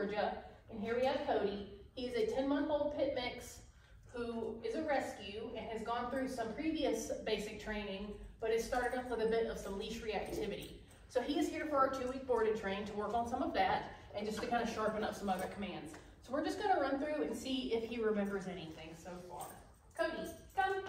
Georgia. And here we have Kodi. He's a 10-month-old pit mix who is a rescue and has gone through some previous basic training, but has started off with a bit of some leash reactivity. So he is here for our two-week board and train to work on some of that and just to kind of sharpen up some other commands. So we're just gonna run through and see if he remembers anything so far. Kodi. Come.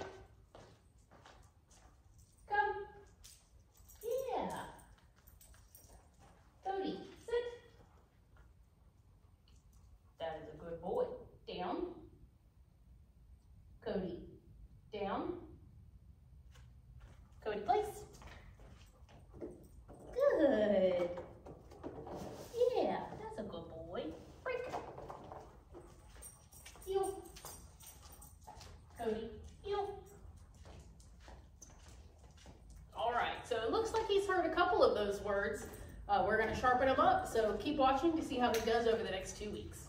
Those words. Uh, we're gonna sharpen them up, so keep watching to see how he does over the next two weeks.